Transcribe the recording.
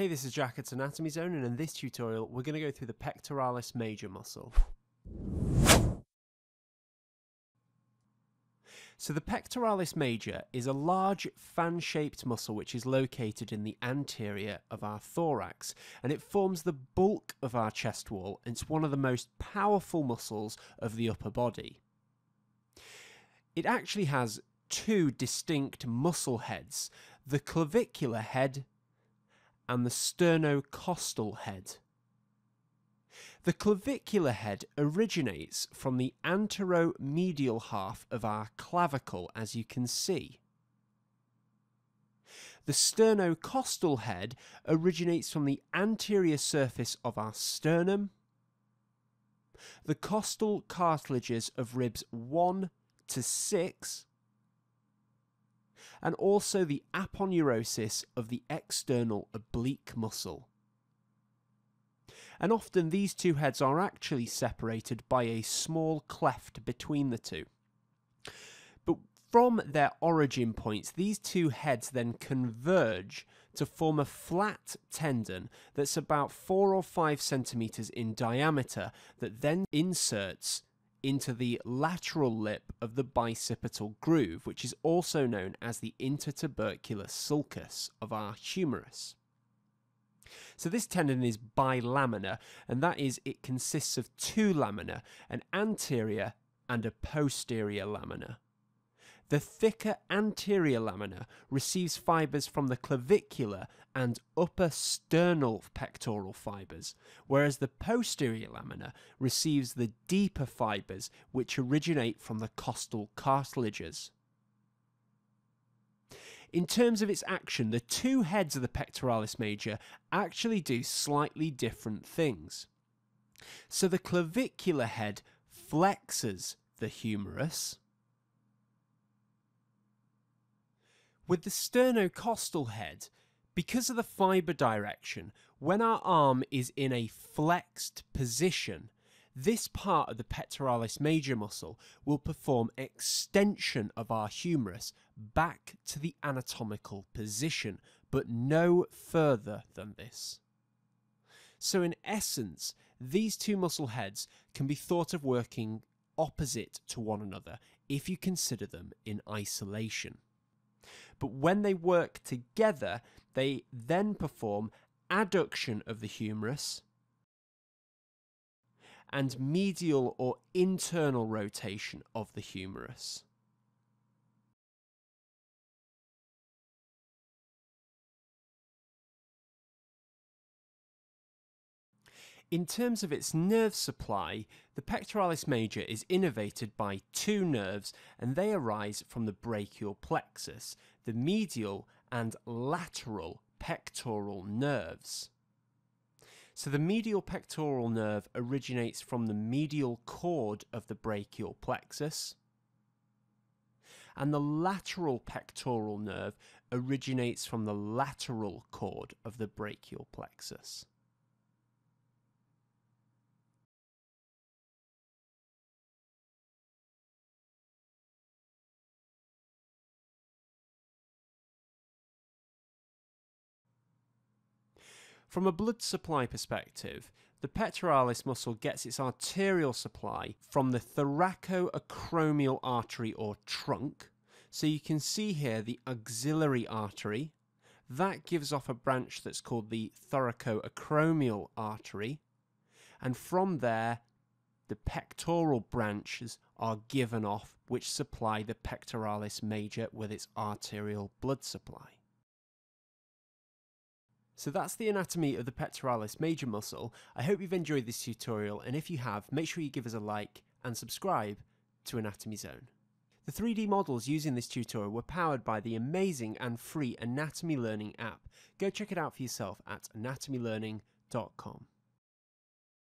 Hey, this is Jack at Anatomy Zone, and in this tutorial, we're going to go through the pectoralis major muscle. So the pectoralis major is a large fan-shaped muscle which is located in the anterior of our thorax and it forms the bulk of our chest wall it's one of the most powerful muscles of the upper body. It actually has two distinct muscle heads, the clavicular head and the sternocostal head. The clavicular head originates from the anteromedial half of our clavicle, as you can see. The sternocostal head originates from the anterior surface of our sternum, the costal cartilages of ribs 1 to 6, and also the aponeurosis of the external oblique muscle. And often these two heads are actually separated by a small cleft between the two. But from their origin points, these two heads then converge to form a flat tendon that's about four or five centimeters in diameter that then inserts into the lateral lip of the bicipital groove, which is also known as the intertubercular sulcus of our humerus. So this tendon is bilaminar, and that is it consists of two lamina, an anterior and a posterior lamina. The thicker anterior lamina receives fibers from the clavicular and upper sternal pectoral fibers, whereas the posterior lamina receives the deeper fibers which originate from the costal cartilages. In terms of its action, the two heads of the pectoralis major actually do slightly different things. So the clavicular head flexes the humerus, With the sternocostal head, because of the fibre direction, when our arm is in a flexed position, this part of the pectoralis major muscle will perform extension of our humerus back to the anatomical position, but no further than this. So, in essence, these two muscle heads can be thought of working opposite to one another if you consider them in isolation. But when they work together, they then perform adduction of the humerus and medial or internal rotation of the humerus. In terms of its nerve supply, the pectoralis major is innervated by two nerves and they arise from the brachial plexus, the medial and lateral pectoral nerves. So the medial pectoral nerve originates from the medial cord of the brachial plexus, and the lateral pectoral nerve originates from the lateral cord of the brachial plexus. From a blood supply perspective, the pectoralis muscle gets its arterial supply from the thoracoacromial artery or trunk. So you can see here the axillary artery. That gives off a branch that's called the thoracoacromial artery. And from there, the pectoral branches are given off, which supply the pectoralis major with its arterial blood supply. So that's the anatomy of the pectoralis major muscle. I hope you've enjoyed this tutorial and if you have, make sure you give us a like and subscribe to Anatomy Zone. The 3D models used in this tutorial were powered by the amazing and free Anatomy Learning app. Go check it out for yourself at anatomylearning.com.